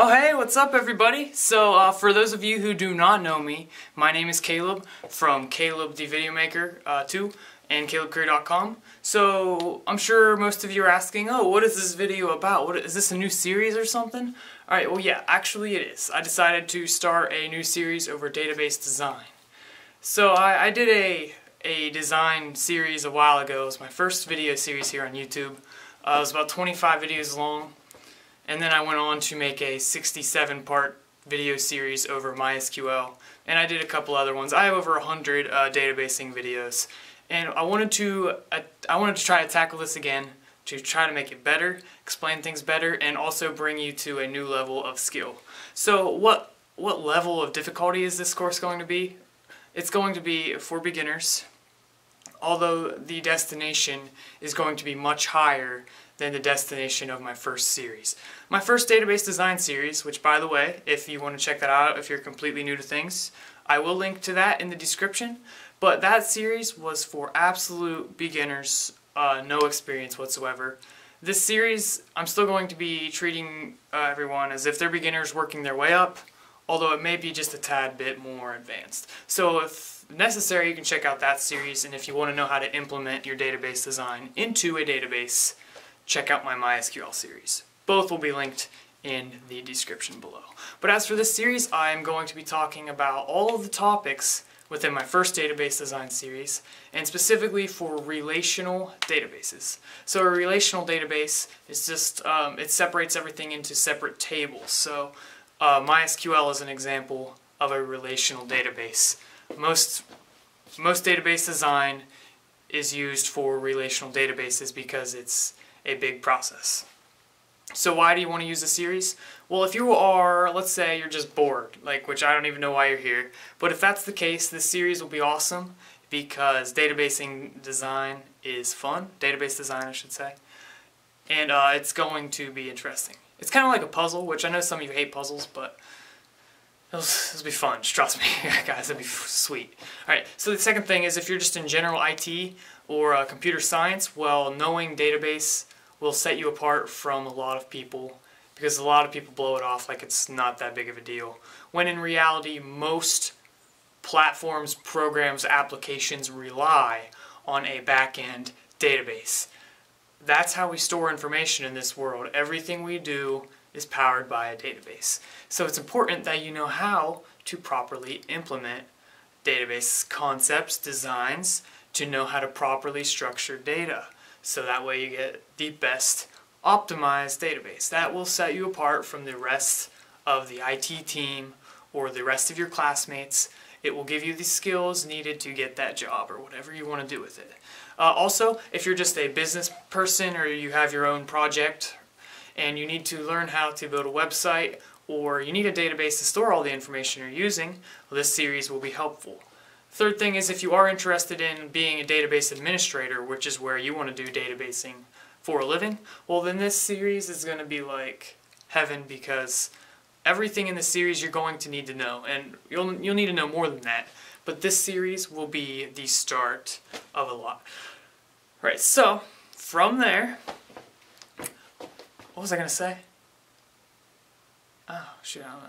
Oh hey, what's up everybody? So uh, for those of you who do not know me, my name is Caleb from Caleb the Video Maker uh, 2 and CalebCurry.com. So I'm sure most of you are asking, oh what is this video about? What is this a new series or something? Alright, well yeah, actually it is. I decided to start a new series over database design. So I, I did a, a design series a while ago. It was my first video series here on YouTube. Uh, it was about 25 videos long. And then I went on to make a 67 part video series over MySQL. And I did a couple other ones. I have over 100 uh, databasing videos. And I wanted to uh, I wanted to try to tackle this again to try to make it better, explain things better, and also bring you to a new level of skill. So what what level of difficulty is this course going to be? It's going to be for beginners, although the destination is going to be much higher than the destination of my first series. My first database design series, which by the way, if you want to check that out, if you're completely new to things, I will link to that in the description. But that series was for absolute beginners, uh, no experience whatsoever. This series, I'm still going to be treating uh, everyone as if they're beginners working their way up, although it may be just a tad bit more advanced. So if necessary, you can check out that series, and if you want to know how to implement your database design into a database, check out my MySQL series. Both will be linked in the description below. But as for this series, I'm going to be talking about all of the topics within my first database design series, and specifically for relational databases. So a relational database is just, um, it separates everything into separate tables. So uh, MySQL is an example of a relational database. Most, most database design is used for relational databases because it's a big process. So why do you want to use a series? Well, if you are, let's say you're just bored, like which I don't even know why you're here, but if that's the case, this series will be awesome because databasing design is fun, database design I should say, and uh, it's going to be interesting. It's kind of like a puzzle, which I know some of you hate puzzles, but it'll, be fun, trust me, guys, it'll be sweet. Alright, so the second thing is if you're just in general IT or uh, computer science, well, knowing database will set you apart from a lot of people because a lot of people blow it off like it's not that big of a deal. When in reality, most platforms, programs, applications rely on a back-end database. That's how we store information in this world. Everything we do is powered by a database. So it's important that you know how to properly implement database concepts, designs, to know how to properly structure data so that way you get the best optimized database. That will set you apart from the rest of the IT team or the rest of your classmates. It will give you the skills needed to get that job or whatever you want to do with it. Uh, also, if you're just a business person or you have your own project and you need to learn how to build a website or you need a database to store all the information you're using, well, this series will be helpful. Third thing is if you are interested in being a database administrator, which is where you want to do databasing for a living, well then this series is going to be like heaven because everything in the series you're going to need to know, and you'll, you'll need to know more than that, but this series will be the start of a lot. Right, so from there, what was I going to say? Oh, shoot, I don't know.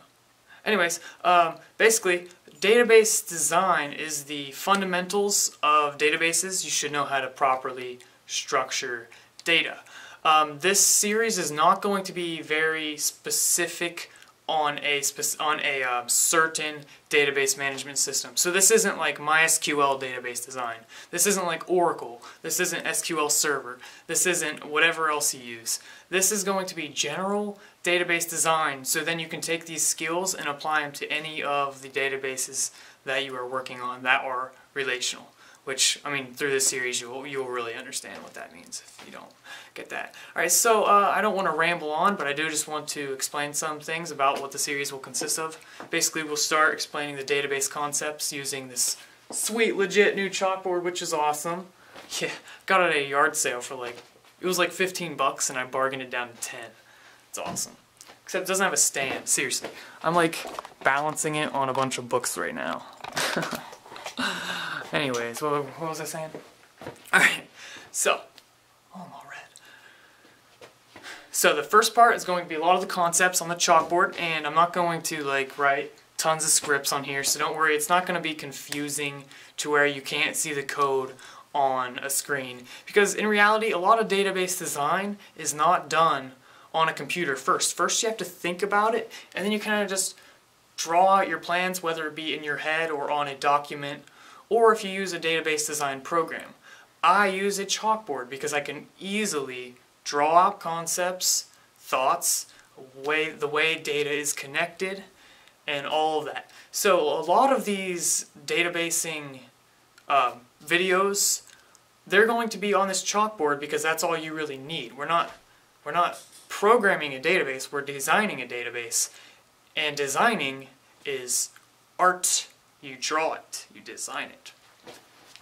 Anyways, um, basically, database design is the fundamentals of databases. You should know how to properly structure data. Um, this series is not going to be very specific on a on a um, certain database management system. So this isn't like MySQL database design. This isn't like Oracle. This isn't SQL Server. This isn't whatever else you use. This is going to be general database design. So then you can take these skills and apply them to any of the databases that you are working on that are relational which, I mean, through this series you'll, you'll really understand what that means if you don't get that. Alright, so uh, I don't want to ramble on, but I do just want to explain some things about what the series will consist of. Basically, we'll start explaining the database concepts using this sweet, legit new chalkboard, which is awesome. Yeah, got it at a yard sale for like, it was like 15 bucks and I bargained it down to 10. It's awesome. Except it doesn't have a stand, seriously. I'm like balancing it on a bunch of books right now. Anyways, what, what was I saying? Alright, so, oh, I'm all red. So the first part is going to be a lot of the concepts on the chalkboard, and I'm not going to like write tons of scripts on here, so don't worry, it's not going to be confusing to where you can't see the code on a screen. Because in reality, a lot of database design is not done on a computer first. First you have to think about it, and then you kind of just draw out your plans, whether it be in your head or on a document, or if you use a database design program. I use a chalkboard because I can easily draw out concepts, thoughts, way the way data is connected, and all of that. So a lot of these databasing uh, videos, they're going to be on this chalkboard because that's all you really need. We're not, we're not programming a database, we're designing a database. And designing is art. You draw it, you design it.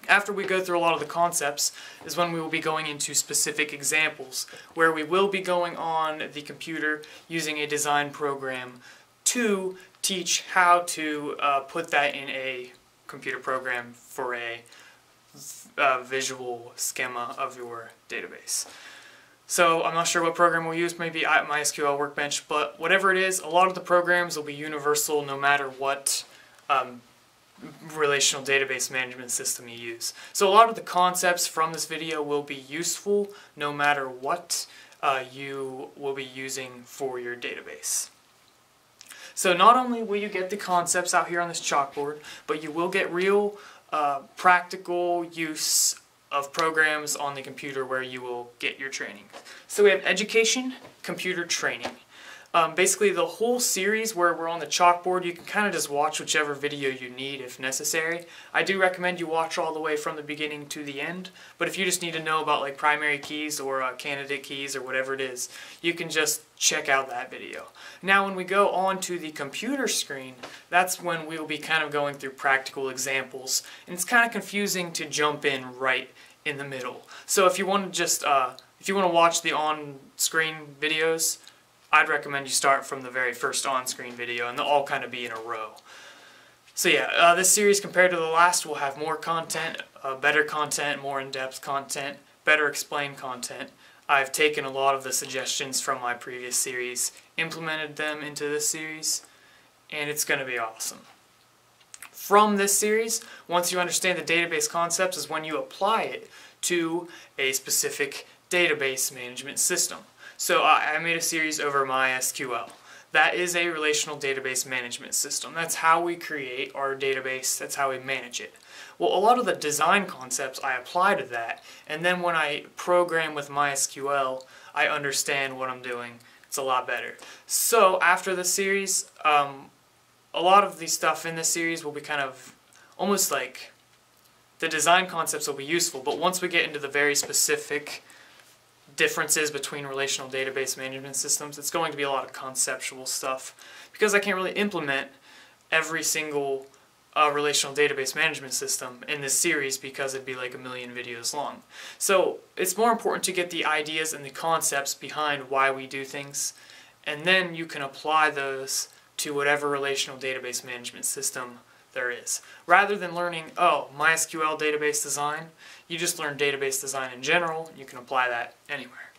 After we go through a lot of the concepts is when we will be going into specific examples where we will be going on the computer using a design program to teach how to uh, put that in a computer program for a uh, visual schema of your database. So I'm not sure what program we'll use, maybe MySQL Workbench, but whatever it is, a lot of the programs will be universal no matter what um, relational database management system you use. So a lot of the concepts from this video will be useful no matter what uh, you will be using for your database. So not only will you get the concepts out here on this chalkboard, but you will get real uh, practical use of programs on the computer where you will get your training. So we have education, computer training. Um, basically the whole series where we're on the chalkboard, you can kind of just watch whichever video you need if necessary. I do recommend you watch all the way from the beginning to the end, but if you just need to know about like primary keys or uh, candidate keys or whatever it is, you can just check out that video. Now when we go on to the computer screen, that's when we'll be kind of going through practical examples, and it's kind of confusing to jump in right in the middle. So if you want to just, uh, if you want to watch the on-screen videos, I'd recommend you start from the very first on-screen video and they'll all kind of be in a row. So yeah, uh, this series compared to the last will have more content, uh, better content, more in-depth content, better explained content. I've taken a lot of the suggestions from my previous series, implemented them into this series, and it's going to be awesome. From this series, once you understand the database concepts is when you apply it to a specific database management system. So I made a series over MySQL. That is a relational database management system. That's how we create our database. That's how we manage it. Well, a lot of the design concepts I apply to that, and then when I program with MySQL, I understand what I'm doing. It's a lot better. So after the series, um, a lot of the stuff in this series will be kind of almost like the design concepts will be useful, but once we get into the very specific differences between relational database management systems. It's going to be a lot of conceptual stuff because I can't really implement every single uh, relational database management system in this series because it'd be like a million videos long. So it's more important to get the ideas and the concepts behind why we do things and then you can apply those to whatever relational database management system there is. Rather than learning, oh, MySQL database design, you just learn database design in general. You can apply that anywhere.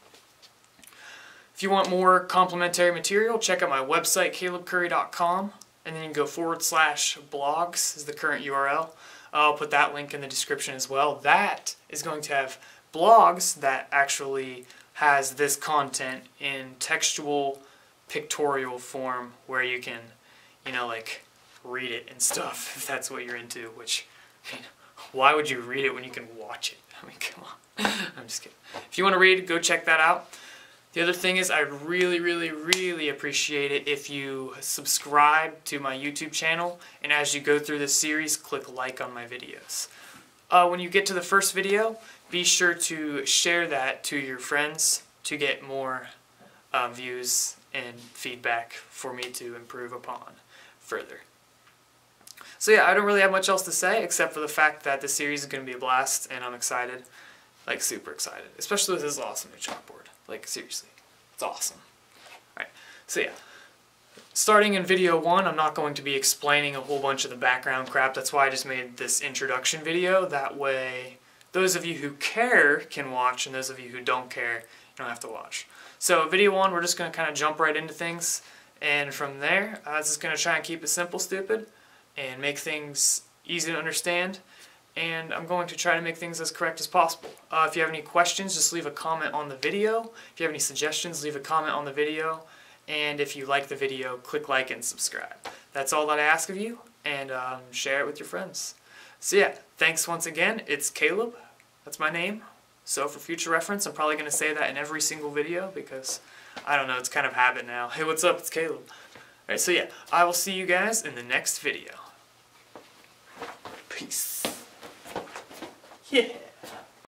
If you want more complementary material, check out my website, calebcurry.com, and then you can go forward slash blogs is the current URL. I'll put that link in the description as well. That is going to have blogs that actually has this content in textual pictorial form where you can, you know, like read it and stuff if that's what you're into, which, I mean, why would you read it when you can watch it? I mean, come on. I'm just kidding. If you want to read, go check that out. The other thing is I really, really, really appreciate it if you subscribe to my YouTube channel and as you go through this series, click like on my videos. Uh, when you get to the first video, be sure to share that to your friends to get more uh, views and feedback for me to improve upon further. So yeah, I don't really have much else to say except for the fact that the series is going to be a blast and I'm excited. Like super excited. Especially with this awesome new chalkboard. Like seriously. It's awesome. Alright, so yeah. Starting in video one, I'm not going to be explaining a whole bunch of the background crap. That's why I just made this introduction video. That way, those of you who care can watch, and those of you who don't care, don't have to watch. So video one, we're just going to kind of jump right into things. And from there, uh, I was just going to try and keep it simple, stupid, and make things easy to understand. And I'm going to try to make things as correct as possible. Uh, if you have any questions, just leave a comment on the video. If you have any suggestions, leave a comment on the video. And if you like the video, click like and subscribe. That's all that I ask of you, and um, share it with your friends. So yeah, thanks once again. It's Caleb. That's my name. So for future reference, I'm probably going to say that in every single video because, I don't know, it's kind of habit now. Hey, what's up? It's Caleb. Alright, so yeah, I will see you guys in the next video. Peace. Yeah.